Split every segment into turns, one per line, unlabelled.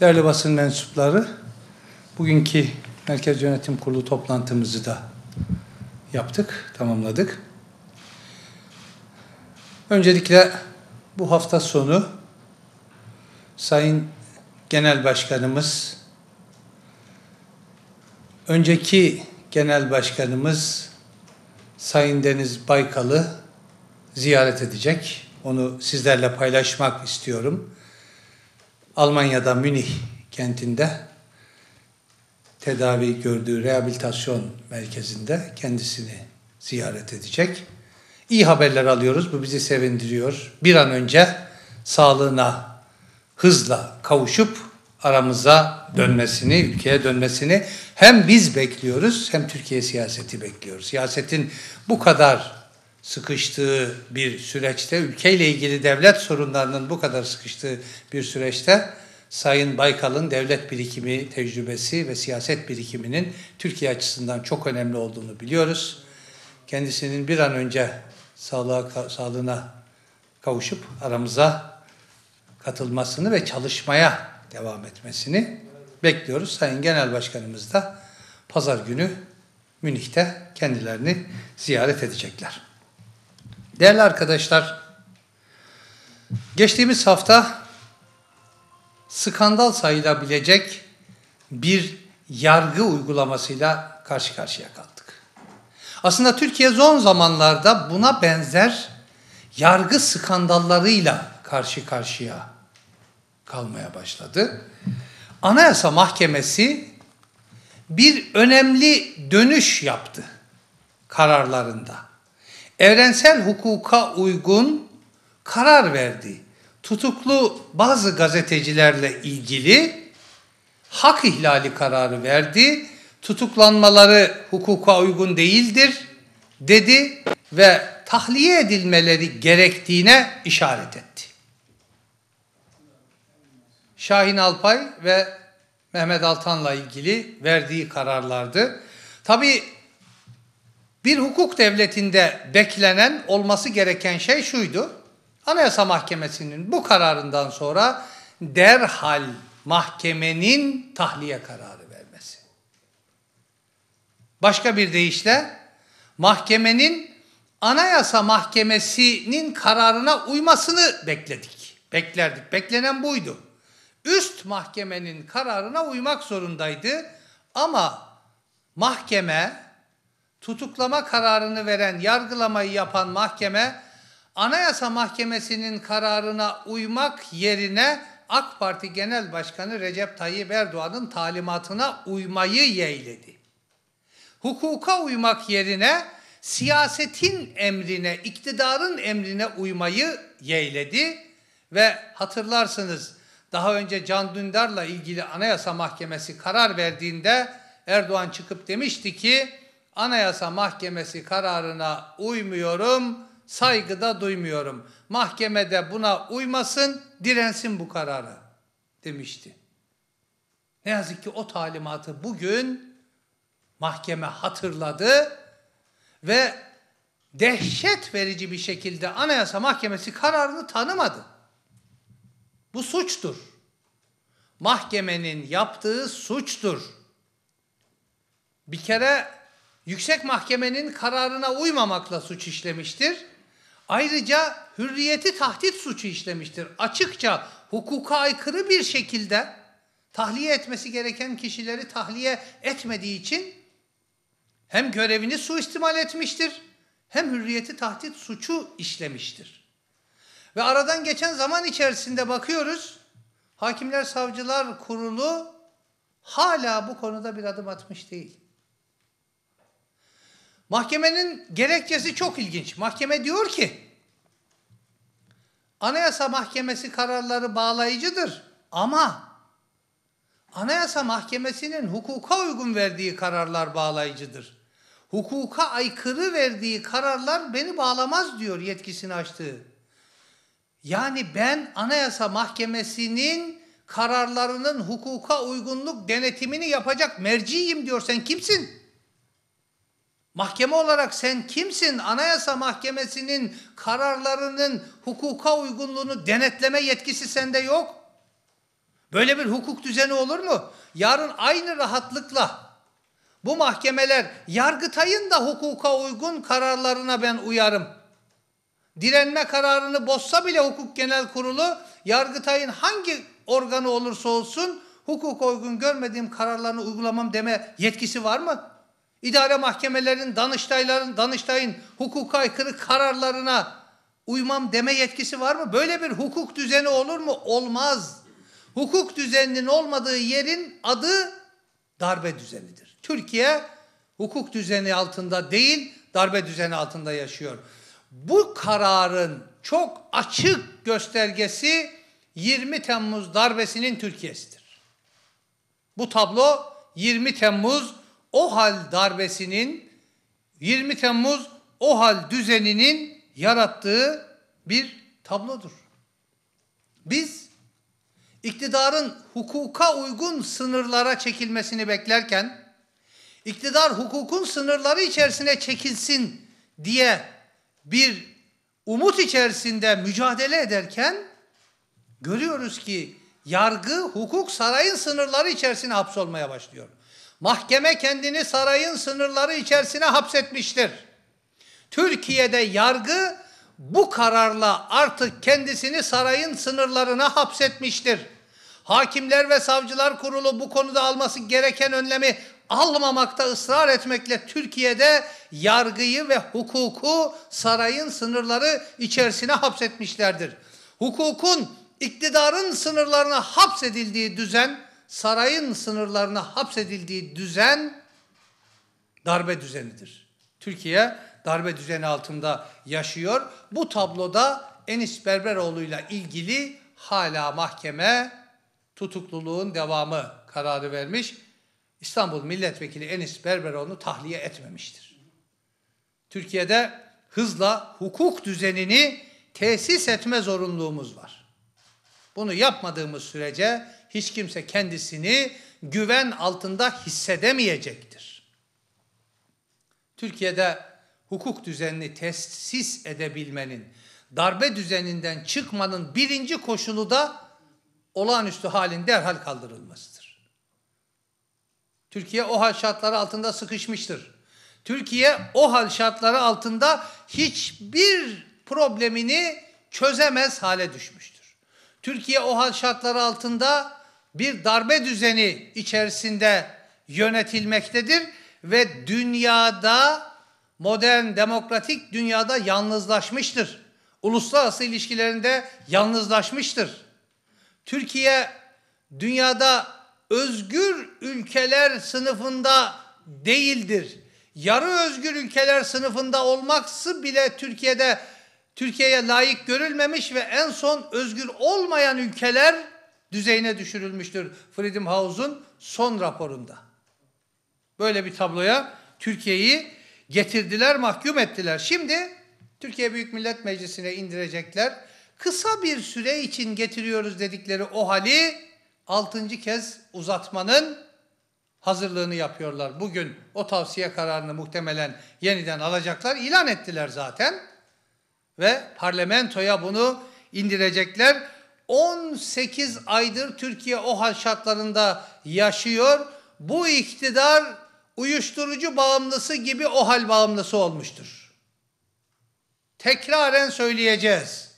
Değerli basın mensupları, bugünkü Merkez Yönetim Kurulu toplantımızı da yaptık, tamamladık. Öncelikle bu hafta sonu Sayın Genel Başkanımız, önceki Genel Başkanımız Sayın Deniz Baykal'ı ziyaret edecek. Onu sizlerle paylaşmak istiyorum. Almanya'da Münih kentinde tedavi gördüğü rehabilitasyon merkezinde kendisini ziyaret edecek. İyi haberler alıyoruz. Bu bizi sevindiriyor. Bir an önce sağlığına hızla kavuşup aramıza dönmesini, ülkeye dönmesini hem biz bekliyoruz hem Türkiye siyaseti bekliyoruz. Siyasetin bu kadar sıkıştığı bir süreçte, ülkeyle ilgili devlet sorunlarının bu kadar sıkıştığı bir süreçte Sayın Baykal'ın devlet birikimi, tecrübesi ve siyaset birikiminin Türkiye açısından çok önemli olduğunu biliyoruz. Kendisinin bir an önce sağlığa, sağlığına kavuşup aramıza katılmasını ve çalışmaya devam etmesini bekliyoruz. Sayın Genel Başkanımız da pazar günü Münih'te kendilerini ziyaret edecekler. Değerli arkadaşlar, geçtiğimiz hafta skandal sayılabilecek bir yargı uygulamasıyla karşı karşıya kaldık. Aslında Türkiye son zamanlarda buna benzer yargı skandallarıyla karşı karşıya kalmaya başladı. Anayasa Mahkemesi bir önemli dönüş yaptı kararlarında. Evrensel hukuka uygun karar verdi. Tutuklu bazı gazetecilerle ilgili hak ihlali kararı verdi. Tutuklanmaları hukuka uygun değildir dedi ve tahliye edilmeleri gerektiğine işaret etti. Şahin Alpay ve Mehmet Altan'la ilgili verdiği kararlardı. Tabi bir hukuk devletinde beklenen olması gereken şey şuydu. Anayasa Mahkemesi'nin bu kararından sonra derhal mahkemenin tahliye kararı vermesi. Başka bir deyişle mahkemenin Anayasa Mahkemesi'nin kararına uymasını bekledik. Beklerdik. Beklenen buydu üst mahkemenin kararına uymak zorundaydı. Ama mahkeme, tutuklama kararını veren, yargılamayı yapan mahkeme, Anayasa Mahkemesi'nin kararına uymak yerine AK Parti Genel Başkanı Recep Tayyip Erdoğan'ın talimatına uymayı yeğledi. Hukuka uymak yerine siyasetin emrine, iktidarın emrine uymayı yeğledi ve hatırlarsınız daha önce Can Dündar'la ilgili Anayasa Mahkemesi karar verdiğinde Erdoğan çıkıp demişti ki Anayasa Mahkemesi kararına uymuyorum, saygıda duymuyorum. Mahkemede buna uymasın, dirensin bu kararı demişti. Ne yazık ki o talimatı bugün mahkeme hatırladı ve dehşet verici bir şekilde Anayasa Mahkemesi kararını tanımadı. Bu suçtur. Mahkemenin yaptığı suçtur. Bir kere yüksek mahkemenin kararına uymamakla suç işlemiştir. Ayrıca hürriyeti tahdit suçu işlemiştir. Açıkça hukuka aykırı bir şekilde tahliye etmesi gereken kişileri tahliye etmediği için hem görevini suistimal etmiştir hem hürriyeti tahdit suçu işlemiştir. Ve aradan geçen zaman içerisinde bakıyoruz, Hakimler Savcılar Kurulu hala bu konuda bir adım atmış değil. Mahkemenin gerekçesi çok ilginç. Mahkeme diyor ki, Anayasa Mahkemesi kararları bağlayıcıdır ama Anayasa Mahkemesi'nin hukuka uygun verdiği kararlar bağlayıcıdır. Hukuka aykırı verdiği kararlar beni bağlamaz diyor yetkisini açtığı. Yani ben Anayasa Mahkemesi'nin kararlarının hukuka uygunluk denetimini yapacak merciyim diyor. Sen kimsin? Mahkeme olarak sen kimsin? Anayasa Mahkemesi'nin kararlarının hukuka uygunluğunu denetleme yetkisi sende yok. Böyle bir hukuk düzeni olur mu? Yarın aynı rahatlıkla bu mahkemeler Yargıtay'ın da hukuka uygun kararlarına ben uyarım. Direnme kararını bozsa bile hukuk genel kurulu Yargıtay'ın hangi organı olursa olsun hukuka uygun görmediğim kararlarını uygulamam deme yetkisi var mı? İdare mahkemelerinin, danıştayların, danıştayın hukuka aykırı kararlarına uymam deme yetkisi var mı? Böyle bir hukuk düzeni olur mu? Olmaz. Hukuk düzeninin olmadığı yerin adı darbe düzenidir. Türkiye hukuk düzeni altında değil, darbe düzeni altında yaşıyor. Bu kararın çok açık göstergesi 20 Temmuz darbesinin Türkiye'sidir. Bu tablo 20 Temmuz OHAL darbesinin 20 Temmuz OHAL düzeninin yarattığı bir tablodur. Biz iktidarın hukuka uygun sınırlara çekilmesini beklerken iktidar hukukun sınırları içerisine çekilsin diye bir umut içerisinde mücadele ederken görüyoruz ki yargı hukuk sarayın sınırları içerisine hapsolmaya başlıyor. Mahkeme kendini sarayın sınırları içerisine hapsetmiştir. Türkiye'de yargı bu kararla artık kendisini sarayın sınırlarına hapsetmiştir. Hakimler ve Savcılar Kurulu bu konuda alması gereken önlemi almamakta ısrar etmekle Türkiye'de yargıyı ve hukuku sarayın sınırları içerisine hapsetmişlerdir. Hukukun iktidarın sınırlarına hapsedildiği düzen, sarayın sınırlarına hapsedildiği düzen darbe düzenidir. Türkiye darbe düzeni altında yaşıyor. Bu tabloda Enis Berberoğlu ile ilgili hala mahkeme tutukluluğun devamı kararı vermiş. İstanbul Milletvekili Enis Berberoğlu'nu tahliye etmemiştir. Türkiye'de hızla hukuk düzenini tesis etme zorunluluğumuz var. Bunu yapmadığımız sürece hiç kimse kendisini güven altında hissedemeyecektir. Türkiye'de hukuk düzenini tesis edebilmenin, darbe düzeninden çıkmanın birinci koşulu da olağanüstü halin derhal kaldırılmasıdır. Türkiye o hal şartları altında sıkışmıştır. Türkiye o hal şartları altında hiçbir problemini çözemez hale düşmüştür. Türkiye o hal şartları altında bir darbe düzeni içerisinde yönetilmektedir ve dünyada modern demokratik dünyada yalnızlaşmıştır. Uluslararası ilişkilerinde yalnızlaşmıştır. Türkiye dünyada özgür ülkeler sınıfında değildir. Yarı özgür ülkeler sınıfında olmaksı bile Türkiye'de Türkiye'ye layık görülmemiş ve en son özgür olmayan ülkeler düzeyine düşürülmüştür Freedom House'un son raporunda. Böyle bir tabloya Türkiye'yi getirdiler, mahkum ettiler. Şimdi Türkiye Büyük Millet Meclisi'ne indirecekler. Kısa bir süre için getiriyoruz dedikleri o hali altıncı kez uzatmanın hazırlığını yapıyorlar. Bugün o tavsiye kararını muhtemelen yeniden alacaklar. İlan ettiler zaten. Ve parlamentoya bunu indirecekler. 18 aydır Türkiye o hal şartlarında yaşıyor. Bu iktidar uyuşturucu bağımlısı gibi o hal bağımlısı olmuştur. Tekraren söyleyeceğiz.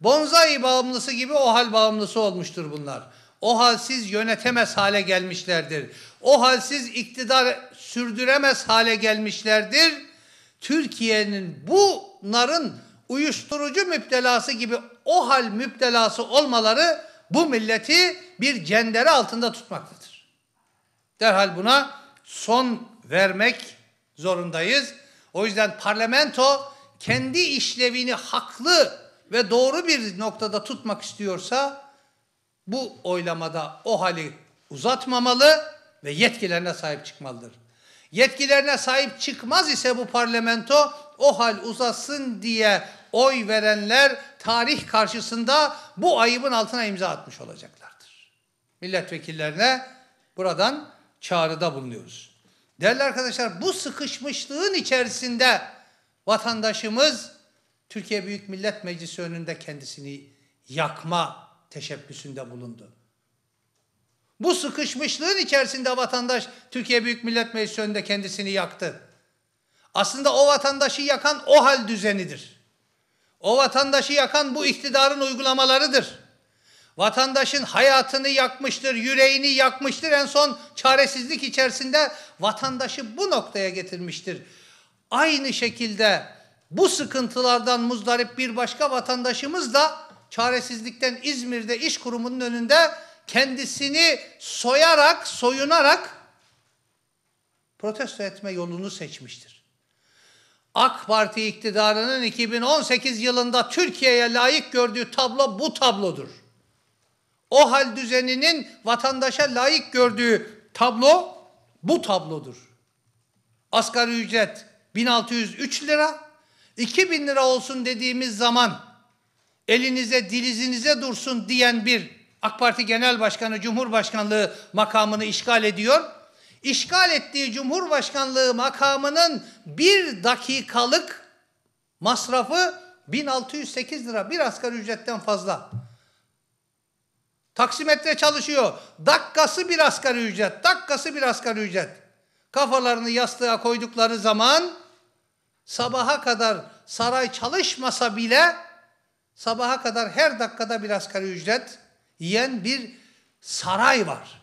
Bonzai bağımlısı gibi o hal bağımlısı olmuştur bunlar. O halsiz yönetemez hale gelmişlerdir. O halsiz iktidar sürdüremez hale gelmişlerdir. Türkiye'nin bunların uyuşturucu müptelası gibi o hal müptelası olmaları bu milleti bir cendere altında tutmaktadır. Derhal buna son vermek zorundayız. O yüzden parlamento kendi işlevini haklı ve doğru bir noktada tutmak istiyorsa bu oylamada o hali uzatmamalı ve yetkilerine sahip çıkmalıdır. Yetkilerine sahip çıkmaz ise bu parlamento o hal uzatsın diye oy verenler tarih karşısında bu ayıbın altına imza atmış olacaklardır. Milletvekillerine buradan çağrıda bulunuyoruz. Değerli arkadaşlar bu sıkışmışlığın içerisinde vatandaşımız Türkiye Büyük Millet Meclisi önünde kendisini yakma teşebbüsünde bulundu. Bu sıkışmışlığın içerisinde vatandaş Türkiye Büyük Millet Meclisi önünde kendisini yaktı. Aslında o vatandaşı yakan o hal düzenidir. O vatandaşı yakan bu iktidarın uygulamalarıdır. Vatandaşın hayatını yakmıştır, yüreğini yakmıştır. En son çaresizlik içerisinde vatandaşı bu noktaya getirmiştir. Aynı şekilde bu sıkıntılardan muzdarip bir başka vatandaşımız da çaresizlikten İzmir'de iş kurumunun önünde kendisini soyarak, soyunarak protesto etme yolunu seçmiştir. AK Parti iktidarının 2018 yılında Türkiye'ye layık gördüğü tablo bu tablodur. O hal düzeninin vatandaşa layık gördüğü tablo bu tablodur. Asgari ücret 1603 lira, 2000 lira olsun dediğimiz zaman elinize dilizinize dursun diyen bir AK Parti Genel Başkanı Cumhurbaşkanlığı makamını işgal ediyor. İşgal ettiği Cumhurbaşkanlığı makamının bir dakikalık masrafı 1608 lira bir asgari ücretten fazla. Taksimetre çalışıyor. Dakikası bir asgari ücret. Dakikası bir asgari ücret. Kafalarını yastığa koydukları zaman sabaha kadar saray çalışmasa bile sabaha kadar her dakikada bir asgari ücret yiyen bir saray var.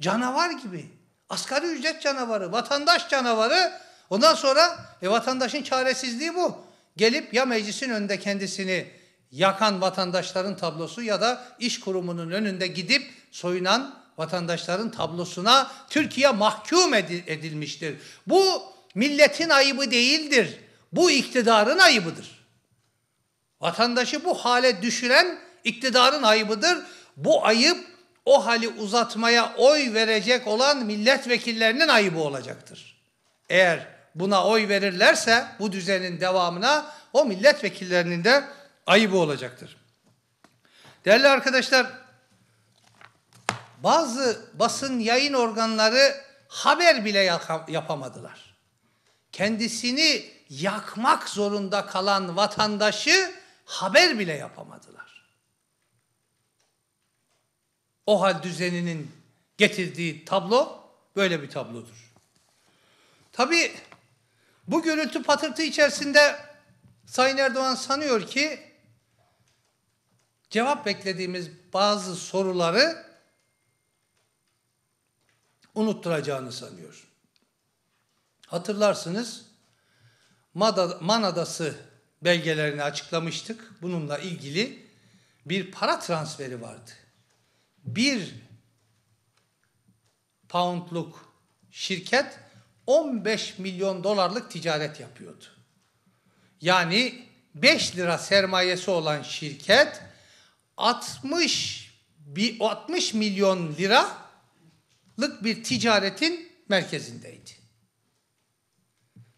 Canavar gibi. Asgari ücret canavarı, vatandaş canavarı. Ondan sonra e, vatandaşın çaresizliği bu. Gelip ya meclisin önünde kendisini yakan vatandaşların tablosu ya da iş kurumunun önünde gidip soyunan vatandaşların tablosuna Türkiye mahkum edilmiştir. Bu milletin ayıbı değildir. Bu iktidarın ayıbıdır. Vatandaşı bu hale düşüren iktidarın ayıbıdır. Bu ayıp o hali uzatmaya oy verecek olan milletvekillerinin ayıbı olacaktır. Eğer buna oy verirlerse bu düzenin devamına o milletvekillerinin de ayıbı olacaktır. Değerli arkadaşlar, bazı basın yayın organları haber bile yapamadılar. Kendisini yakmak zorunda kalan vatandaşı haber bile yapamadılar. O hal düzeninin getirdiği tablo böyle bir tablodur. Tabi bu gürültü patırtı içerisinde Sayın Erdoğan sanıyor ki cevap beklediğimiz bazı soruları unutturacağını sanıyor. Hatırlarsınız Man Adası belgelerini açıklamıştık. Bununla ilgili bir para transferi vardı. Bir poundluk şirket 15 milyon dolarlık ticaret yapıyordu. Yani 5 lira sermayesi olan şirket 60 bir 60 milyon liralık bir ticaretin merkezindeydi.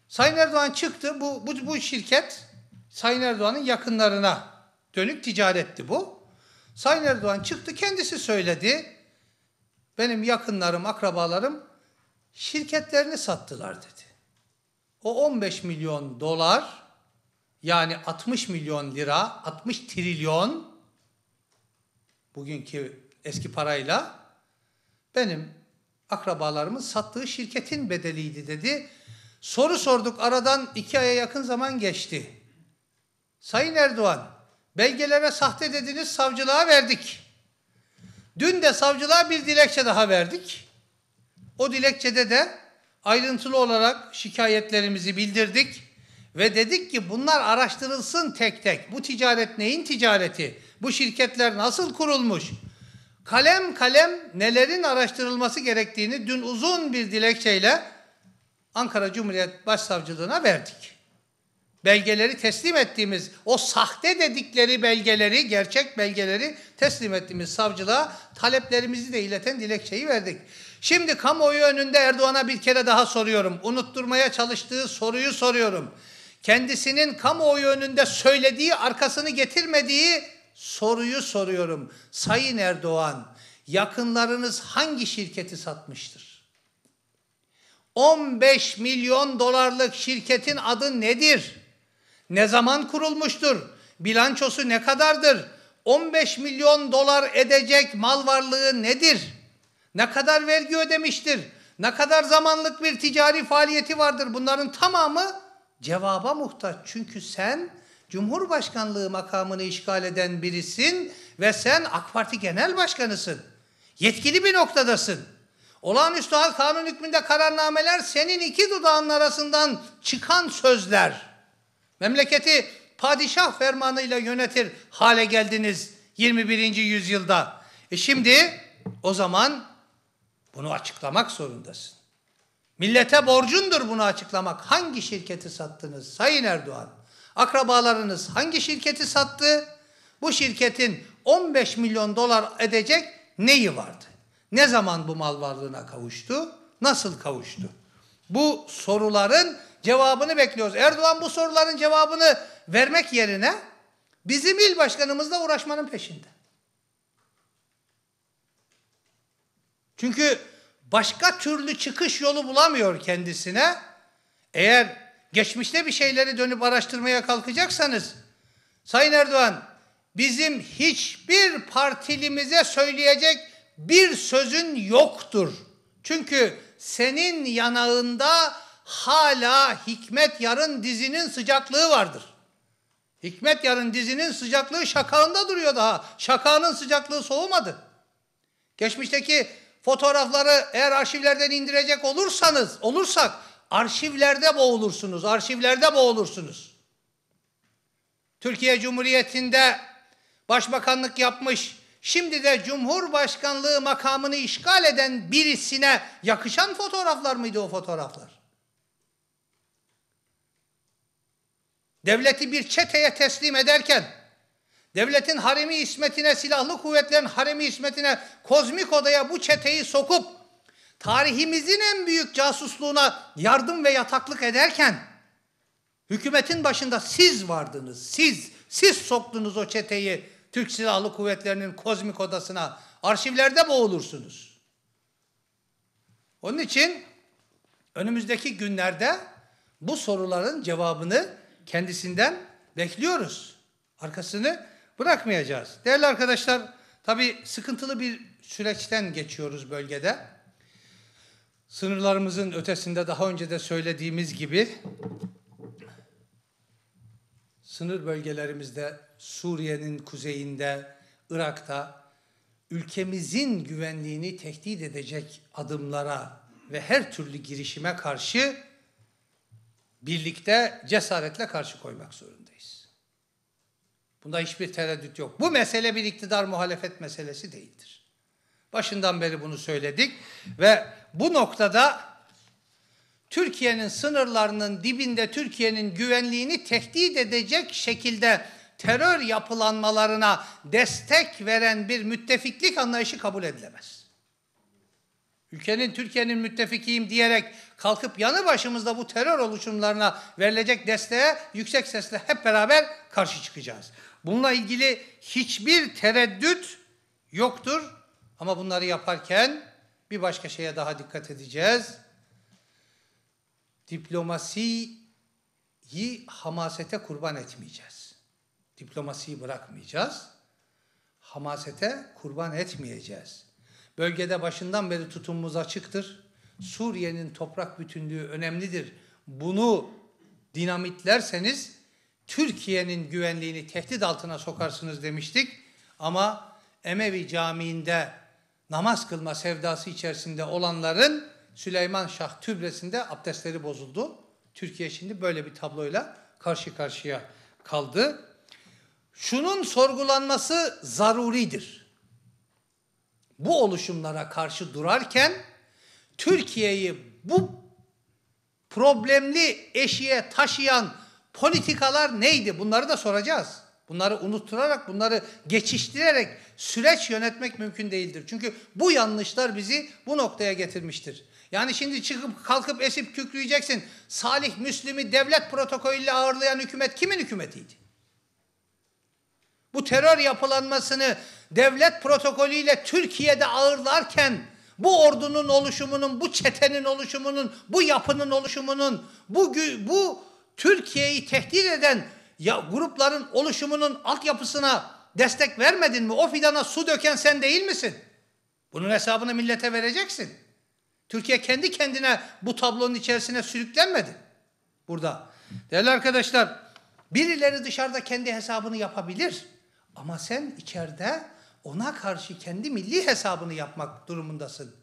Sayın Erdoğan çıktı. Bu, bu, bu şirket Sayın Erdoğan'ın yakınlarına dönük ticaretti bu. Sayın Erdoğan çıktı kendisi söyledi. Benim yakınlarım, akrabalarım şirketlerini sattılar dedi. O 15 milyon dolar yani 60 milyon lira, 60 trilyon bugünkü eski parayla benim akrabalarımın sattığı şirketin bedeliydi dedi. Soru sorduk aradan iki aya yakın zaman geçti. Sayın Erdoğan belgelere sahte dediniz savcılığa verdik. Dün de savcılığa bir dilekçe daha verdik. O dilekçede de ayrıntılı olarak şikayetlerimizi bildirdik ve dedik ki bunlar araştırılsın tek tek. Bu ticaret neyin ticareti? Bu şirketler nasıl kurulmuş? Kalem kalem nelerin araştırılması gerektiğini dün uzun bir dilekçeyle Ankara Cumhuriyet Başsavcılığına verdik. Belgeleri teslim ettiğimiz, o sahte dedikleri belgeleri, gerçek belgeleri teslim ettiğimiz savcılığa taleplerimizi de ileten dilekçeyi verdik. Şimdi kamuoyu önünde Erdoğan'a bir kere daha soruyorum. Unutturmaya çalıştığı soruyu soruyorum. Kendisinin kamuoyu önünde söylediği, arkasını getirmediği soruyu soruyorum. Sayın Erdoğan, yakınlarınız hangi şirketi satmıştır? 15 milyon dolarlık şirketin adı nedir? Ne zaman kurulmuştur? Bilançosu ne kadardır? 15 milyon dolar edecek mal varlığı nedir? ne kadar vergi ödemiştir, ne kadar zamanlık bir ticari faaliyeti vardır. Bunların tamamı cevaba muhtaç. Çünkü sen Cumhurbaşkanlığı makamını işgal eden birisin ve sen AK Parti Genel Başkanısın. Yetkili bir noktadasın. Olağanüstü hal kanun hükmünde kararnameler senin iki dudağın arasından çıkan sözler. Memleketi padişah fermanıyla yönetir hale geldiniz 21. yüzyılda. E şimdi o zaman bunu açıklamak zorundasın. Millete borcundur bunu açıklamak. Hangi şirketi sattınız Sayın Erdoğan? Akrabalarınız hangi şirketi sattı? Bu şirketin 15 milyon dolar edecek neyi vardı? Ne zaman bu mal varlığına kavuştu? Nasıl kavuştu? Bu soruların cevabını bekliyoruz. Erdoğan bu soruların cevabını vermek yerine bizim il başkanımızla uğraşmanın peşinde. Çünkü başka türlü çıkış yolu bulamıyor kendisine. Eğer geçmişte bir şeyleri dönüp araştırmaya kalkacaksanız, Sayın Erdoğan, bizim hiçbir partilimize söyleyecek bir sözün yoktur. Çünkü senin yanağında hala Hikmet Yarın dizinin sıcaklığı vardır. Hikmet Yarın dizinin sıcaklığı şakağında duruyor daha. Şakağının sıcaklığı soğumadı. Geçmişteki fotoğrafları eğer arşivlerden indirecek olursanız, olursak arşivlerde boğulursunuz, arşivlerde boğulursunuz. Türkiye Cumhuriyeti'nde başbakanlık yapmış, şimdi de Cumhurbaşkanlığı makamını işgal eden birisine yakışan fotoğraflar mıydı o fotoğraflar? Devleti bir çeteye teslim ederken, devletin haremi ismetine, silahlı kuvvetlerin haremi ismetine, kozmik odaya bu çeteyi sokup, tarihimizin en büyük casusluğuna yardım ve yataklık ederken, hükümetin başında siz vardınız, siz, siz soktunuz o çeteyi Türk Silahlı Kuvvetleri'nin kozmik odasına, arşivlerde boğulursunuz. Onun için önümüzdeki günlerde bu soruların cevabını kendisinden bekliyoruz. Arkasını bırakmayacağız. Değerli arkadaşlar, tabii sıkıntılı bir süreçten geçiyoruz bölgede. Sınırlarımızın ötesinde daha önce de söylediğimiz gibi sınır bölgelerimizde, Suriye'nin kuzeyinde, Irak'ta ülkemizin güvenliğini tehdit edecek adımlara ve her türlü girişime karşı birlikte cesaretle karşı koymak zorundayız. Bunda hiçbir tereddüt yok. Bu mesele bir iktidar muhalefet meselesi değildir. Başından beri bunu söyledik ve bu noktada Türkiye'nin sınırlarının dibinde Türkiye'nin güvenliğini tehdit edecek şekilde terör yapılanmalarına destek veren bir müttefiklik anlayışı kabul edilemez. Ülkenin Türkiye'nin müttefikiyim diyerek kalkıp yanı başımızda bu terör oluşumlarına verilecek desteğe yüksek sesle hep beraber karşı çıkacağız. Bununla ilgili hiçbir tereddüt yoktur. Ama bunları yaparken bir başka şeye daha dikkat edeceğiz. Diplomasiyi hamasete kurban etmeyeceğiz. Diplomasiyi bırakmayacağız. Hamasete kurban etmeyeceğiz. Bölgede başından beri tutumumuz açıktır. Suriye'nin toprak bütünlüğü önemlidir. Bunu dinamitlerseniz Türkiye'nin güvenliğini tehdit altına sokarsınız demiştik. Ama Emevi Camii'nde namaz kılma sevdası içerisinde olanların Süleyman Şah Türbesi'nde abdestleri bozuldu. Türkiye şimdi böyle bir tabloyla karşı karşıya kaldı. Şunun sorgulanması zaruridir. Bu oluşumlara karşı durarken Türkiye'yi bu problemli eşiğe taşıyan politikalar neydi? Bunları da soracağız. Bunları unutturarak, bunları geçiştirerek süreç yönetmek mümkün değildir. Çünkü bu yanlışlar bizi bu noktaya getirmiştir. Yani şimdi çıkıp kalkıp esip kükreyeceksin. Salih Müslim'i devlet protokolüyle ağırlayan hükümet kimin hükümetiydi? Bu terör yapılanmasını devlet protokolüyle Türkiye'de ağırlarken bu ordunun oluşumunun, bu çetenin oluşumunun, bu yapının oluşumunun, bu bu Türkiye'yi tehdit eden ya grupların oluşumunun altyapısına destek vermedin mi? O fidana su döken sen değil misin? Bunun hesabını millete vereceksin. Türkiye kendi kendine bu tablonun içerisine sürüklenmedi. Burada. Değerli arkadaşlar, birileri dışarıda kendi hesabını yapabilir. Ama sen içeride ona karşı kendi milli hesabını yapmak durumundasın.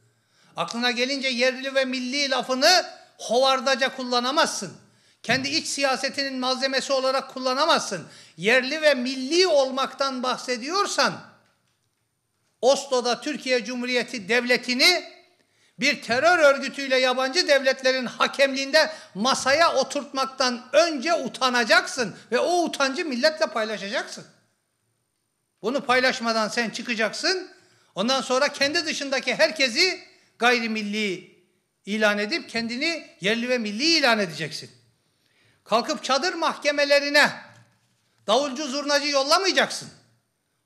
Aklına gelince yerli ve milli lafını hovardaca kullanamazsın. Kendi iç siyasetinin malzemesi olarak kullanamazsın. Yerli ve milli olmaktan bahsediyorsan, Oslo'da Türkiye Cumhuriyeti Devleti'ni bir terör örgütüyle yabancı devletlerin hakemliğinde masaya oturtmaktan önce utanacaksın ve o utancı milletle paylaşacaksın. Bunu paylaşmadan sen çıkacaksın. Ondan sonra kendi dışındaki herkesi gayrimilli ilan edip kendini yerli ve milli ilan edeceksin. Kalkıp çadır mahkemelerine davulcu zurnacı yollamayacaksın.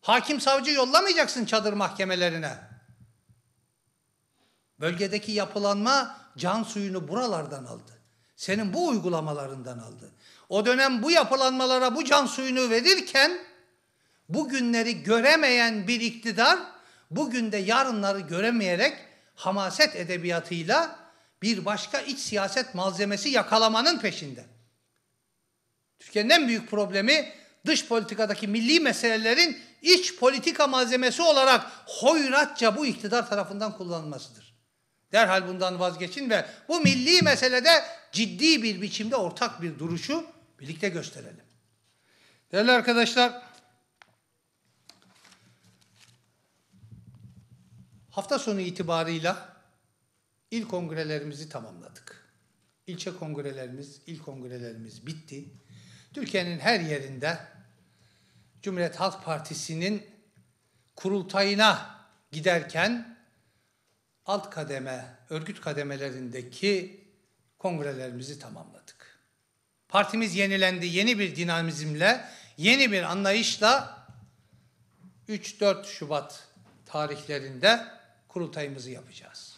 Hakim savcı yollamayacaksın çadır mahkemelerine. Bölgedeki yapılanma can suyunu buralardan aldı. Senin bu uygulamalarından aldı. O dönem bu yapılanmalara bu can suyunu verirken bugünleri göremeyen bir iktidar bugün de yarınları göremeyerek hamaset edebiyatıyla bir başka iç siyaset malzemesi yakalamanın peşinde. Türkiye'nin en büyük problemi dış politikadaki milli meselelerin iç politika malzemesi olarak hoyratça bu iktidar tarafından kullanılmasıdır. Derhal bundan vazgeçin ve bu milli meselede ciddi bir biçimde ortak bir duruşu birlikte gösterelim. Değerli arkadaşlar, hafta sonu itibarıyla il kongrelerimizi tamamladık. İlçe kongrelerimiz, il kongrelerimiz bitti. Türkiye'nin her yerinde Cumhuriyet Halk Partisi'nin kurultayına giderken alt kademe, örgüt kademelerindeki kongrelerimizi tamamladık. Partimiz yenilendi, yeni bir dinamizmle, yeni bir anlayışla 3-4 Şubat tarihlerinde kurultayımızı yapacağız.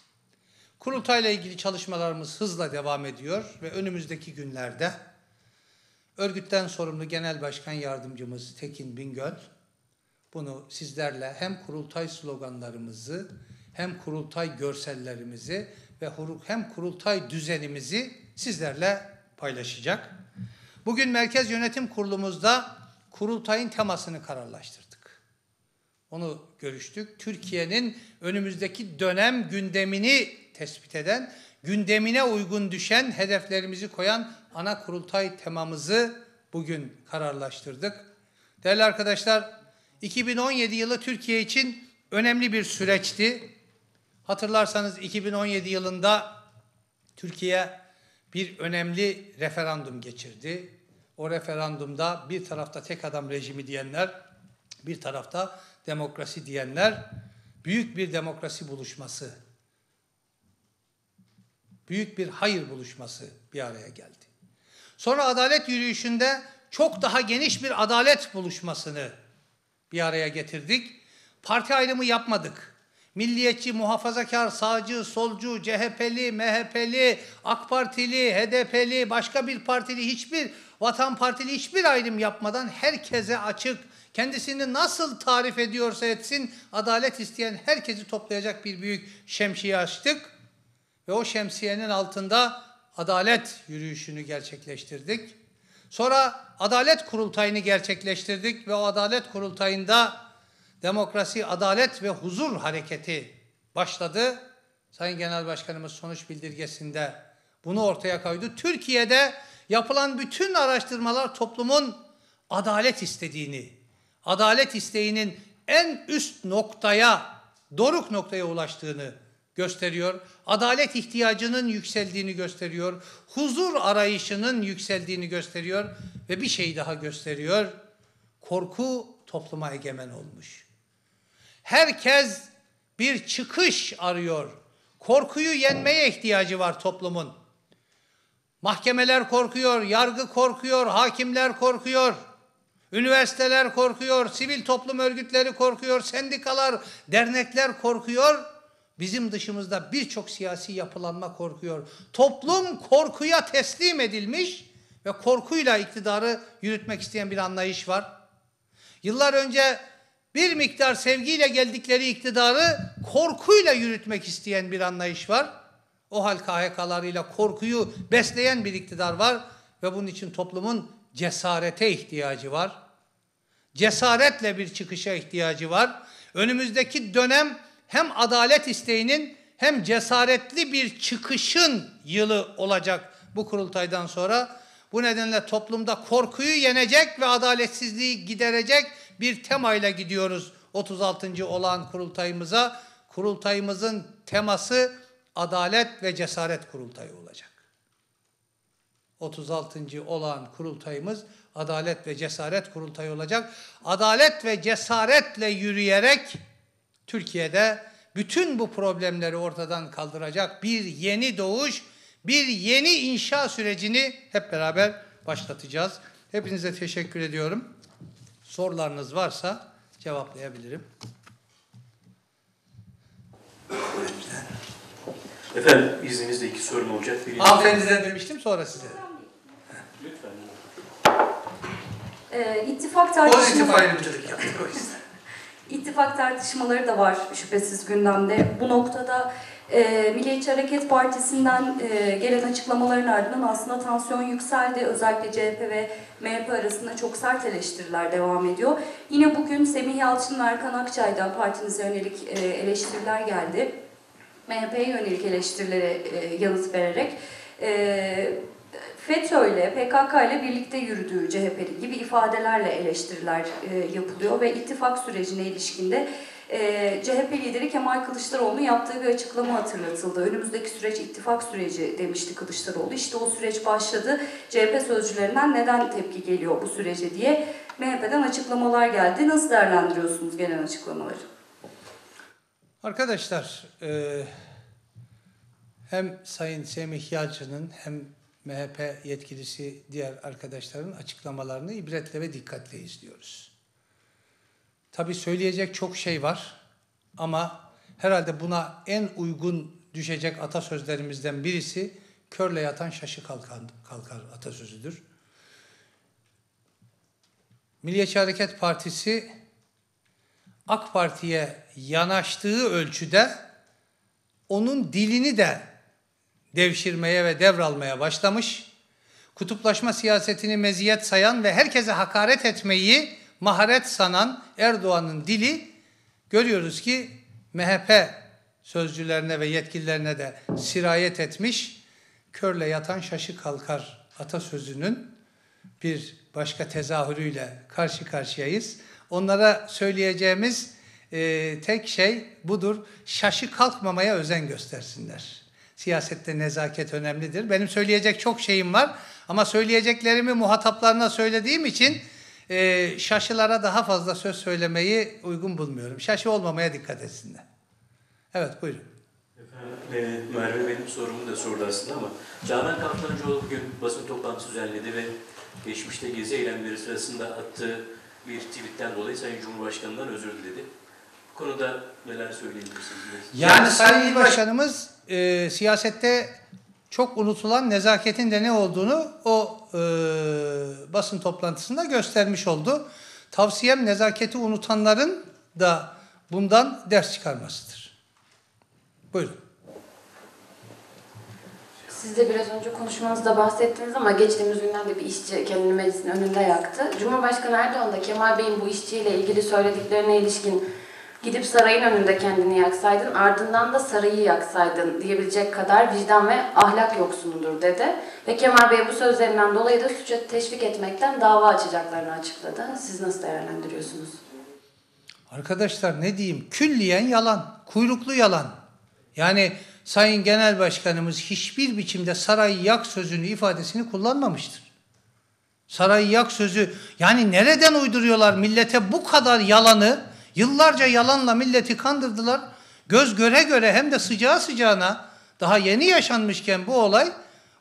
Kurultayla ilgili çalışmalarımız hızla devam ediyor ve önümüzdeki günlerde örgütten sorumlu Genel Başkan Yardımcımız Tekin Bingöl bunu sizlerle hem kurultay sloganlarımızı hem kurultay görsellerimizi ve hem kurultay düzenimizi sizlerle paylaşacak. Bugün Merkez Yönetim Kurulumuzda kurultayın temasını kararlaştırdık. Onu görüştük. Türkiye'nin önümüzdeki dönem gündemini tespit eden, gündemine uygun düşen hedeflerimizi koyan ana kurultay temamızı bugün kararlaştırdık. Değerli arkadaşlar, 2017 yılı Türkiye için önemli bir süreçti. Hatırlarsanız 2017 yılında Türkiye bir önemli referandum geçirdi. O referandumda bir tarafta tek adam rejimi diyenler, bir tarafta demokrasi diyenler büyük bir demokrasi buluşması, büyük bir hayır buluşması bir araya geldi. Sonra adalet yürüyüşünde çok daha geniş bir adalet buluşmasını bir araya getirdik. Parti ayrımı yapmadık. Milliyetçi, muhafazakar, sağcı, solcu, CHP'li, MHP'li, AK Partili, HDP'li, başka bir partili, hiçbir vatan partili hiçbir ayrım yapmadan herkese açık, kendisini nasıl tarif ediyorsa etsin, adalet isteyen herkesi toplayacak bir büyük şemsiye açtık. Ve o şemsiyenin altında adalet yürüyüşünü gerçekleştirdik. Sonra adalet kurultayını gerçekleştirdik ve o adalet kurultayında demokrasi, adalet ve huzur hareketi başladı. Sayın Genel Başkanımız sonuç bildirgesinde bunu ortaya koydu. Türkiye'de yapılan bütün araştırmalar toplumun adalet istediğini, adalet isteğinin en üst noktaya, doruk noktaya ulaştığını gösteriyor. Adalet ihtiyacının yükseldiğini gösteriyor. Huzur arayışının yükseldiğini gösteriyor ve bir şey daha gösteriyor. Korku topluma egemen olmuş. Herkes bir çıkış arıyor. Korkuyu yenmeye ihtiyacı var toplumun. Mahkemeler korkuyor, yargı korkuyor, hakimler korkuyor. Üniversiteler korkuyor, sivil toplum örgütleri korkuyor, sendikalar, dernekler korkuyor. Bizim dışımızda birçok siyasi yapılanma korkuyor. Toplum korkuya teslim edilmiş ve korkuyla iktidarı yürütmek isteyen bir anlayış var. Yıllar önce bir miktar sevgiyle geldikleri iktidarı korkuyla yürütmek isteyen bir anlayış var. O hal KHK'larıyla korkuyu besleyen bir iktidar var ve bunun için toplumun cesarete ihtiyacı var. Cesaretle bir çıkışa ihtiyacı var. Önümüzdeki dönem hem adalet isteğinin hem cesaretli bir çıkışın yılı olacak bu kurultaydan sonra. Bu nedenle toplumda korkuyu yenecek ve adaletsizliği giderecek bir temayla gidiyoruz 36. olan kurultayımıza. Kurultayımızın teması adalet ve cesaret kurultayı olacak. 36. olan kurultayımız adalet ve cesaret kurultayı olacak. Adalet ve cesaretle yürüyerek Türkiye'de bütün bu problemleri ortadan kaldıracak bir yeni doğuş, bir yeni inşa sürecini hep beraber başlatacağız. Hepinize teşekkür ediyorum. Sorularınız varsa cevaplayabilirim.
Efendim izninizle iki sorum olacak. Birinci,
Hanımefendiden demiştim sonra size.
Ee, ittifak
Pozitif
tartışmaları,
ayrımcılık yaptık o yüzden.
ittifak tartışmaları da var şüphesiz gündemde. Bu noktada e, Milliyetçi Hareket Partisi'nden e, gelen açıklamaların ardından aslında tansiyon yükseldi. Özellikle CHP ve MHP arasında çok sert eleştiriler devam ediyor. Yine bugün Semih Yalçın ve Erkan Akçay'dan partinize yönelik e, eleştiriler geldi. MHP'ye yönelik eleştirilere e, yanıt vererek e, FETÖ ile PKK ile birlikte yürüdüğü CHP'li gibi ifadelerle eleştiriler e, yapılıyor ve ittifak sürecine ilişkinde e, CHP lideri Kemal Kılıçdaroğlu'nun yaptığı bir açıklama hatırlatıldı. Önümüzdeki süreç ittifak süreci demişti Kılıçdaroğlu. İşte o süreç başladı. CHP sözcülerinden neden tepki geliyor bu sürece diye MHP'den açıklamalar geldi. Nasıl değerlendiriyorsunuz gelen açıklamaları?
Arkadaşlar, e, hem Sayın Semih Yalçın'ın hem MHP yetkilisi diğer arkadaşların açıklamalarını ibretle ve dikkatle izliyoruz. Tabii söyleyecek çok şey var ama herhalde buna en uygun düşecek atasözlerimizden birisi körle yatan şaşı kalkan, kalkar atasözüdür. Milliyetçi Hareket Partisi AK Parti'ye yanaştığı ölçüde onun dilini de devşirmeye ve devralmaya başlamış. Kutuplaşma siyasetini meziyet sayan ve herkese hakaret etmeyi maharet sanan Erdoğan'ın dili görüyoruz ki MHP sözcülerine ve yetkililerine de sirayet etmiş. Körle yatan şaşı kalkar atasözünün bir başka tezahürüyle karşı karşıyayız. Onlara söyleyeceğimiz e, tek şey budur. Şaşı kalkmamaya özen göstersinler. Siyasette nezaket önemlidir. Benim söyleyecek çok şeyim var ama söyleyeceklerimi muhataplarına söylediğim için e, şaşılara daha fazla söz söylemeyi uygun bulmuyorum. Şaşı olmamaya dikkat etsinler. Evet buyurun.
Efendim, e, Merve benim sorumu da sordu aslında ama Canan Kaptancıoğlu bugün basın toplantısı düzenledi ve geçmişte gezi eylemleri sırasında attığı bir tweetten dolayı Sayın Cumhurbaşkanı'ndan özür diledi. Bu konuda neler söyleyebilirsiniz?
Yani Sayın İl Başkanımız e, siyasette çok unutulan nezaketin de ne olduğunu o e, basın toplantısında göstermiş oldu. Tavsiyem nezaketi unutanların da bundan ders çıkarmasıdır. Buyurun.
Siz de biraz önce konuşmanızda bahsettiniz ama geçtiğimiz günlerde bir işçi kendini meclisin önünde yaktı. Cumhurbaşkanı Erdoğan da Kemal Bey'in bu işçiyle ilgili söylediklerine ilişkin gidip sarayın önünde kendini yaksaydın ardından da sarayı yaksaydın diyebilecek kadar vicdan ve ahlak yoksunudur dedi. Ve Kemal Bey bu sözlerinden dolayı da suça teşvik etmekten dava açacaklarını açıkladı. Siz nasıl değerlendiriyorsunuz?
Arkadaşlar ne diyeyim? Külliyen yalan, kuyruklu yalan. Yani Sayın Genel Başkanımız hiçbir biçimde sarayı yak sözünü, ifadesini kullanmamıştır. Sarayı yak sözü, yani nereden uyduruyorlar millete bu kadar yalanı? Yıllarca yalanla milleti kandırdılar. Göz göre göre hem de sıcağı sıcağına daha yeni yaşanmışken bu olay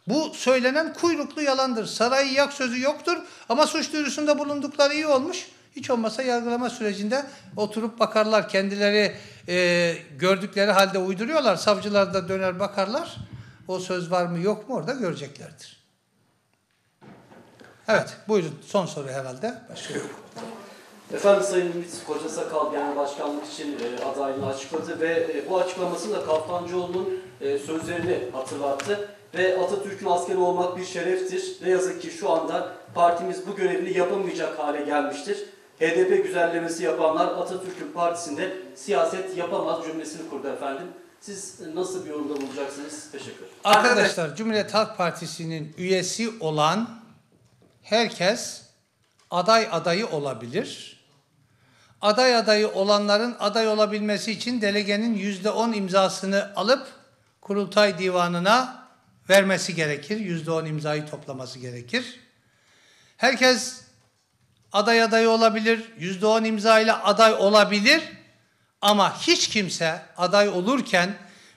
bu söylenen kuyruklu yalandır. Sarayı yak sözü yoktur ama suç duyurusunda bulundukları iyi olmuş. Hiç olmasa yargılama sürecinde oturup bakarlar. Kendileri e, gördükleri halde uyduruyorlar. Savcılar da döner bakarlar. O söz var mı yok mu orada göreceklerdir. Evet buyurun son soru herhalde. Başka yok.
Efendim Sayın Ümit Koca Sakal Genel Başkanlık için e, adaylığını açıkladı ve e, bu açıklamasında Kaftancıoğlu'nun e, sözlerini hatırlattı. Ve Atatürk'ün askeri olmak bir şereftir. Ne yazık ki şu anda partimiz bu görevini yapamayacak hale gelmiştir. HDP güzellemesi yapanlar Atatürk'ün partisinde siyaset yapamaz cümlesini kurdu efendim. Siz nasıl bir yorumda bulacaksınız? Teşekkür.
Arkadaşlar Cumhuriyet Halk Partisi'nin üyesi olan herkes aday adayı olabilir. Aday adayı olanların aday olabilmesi için delegenin yüzde on imzasını alıp kurultay divanına vermesi gerekir. Yüzde on imzayı toplaması gerekir. Herkes aday adayı olabilir. Yüzde on imzayla aday olabilir. Ama hiç kimse aday olurken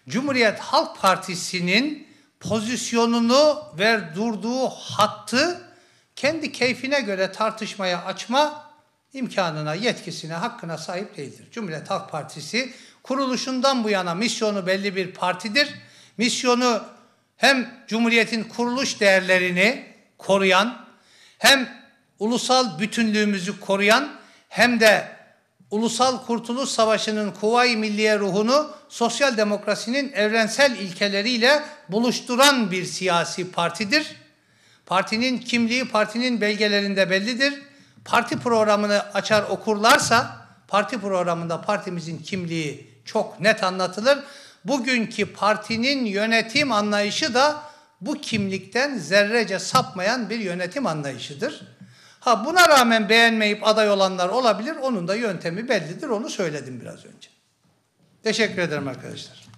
Cumhuriyet Halk Partisi'nin pozisyonunu ve durduğu hattı kendi keyfine göre tartışmaya açma imkanına, yetkisine, hakkına sahip değildir. Cumhuriyet Halk Partisi kuruluşundan bu yana misyonu belli bir partidir. Misyonu hem Cumhuriyet'in kuruluş değerlerini koruyan, hem ulusal bütünlüğümüzü koruyan, hem de Ulusal Kurtuluş Savaşı'nın Kuvayi Milliye ruhunu sosyal demokrasinin evrensel ilkeleriyle buluşturan bir siyasi partidir. Partinin kimliği partinin belgelerinde bellidir. Parti programını açar okurlarsa parti programında partimizin kimliği çok net anlatılır. Bugünkü partinin yönetim anlayışı da bu kimlikten zerrece sapmayan bir yönetim anlayışıdır. Ha buna rağmen beğenmeyip aday olanlar olabilir. Onun da yöntemi bellidir. Onu söyledim biraz önce. Teşekkür ederim arkadaşlar.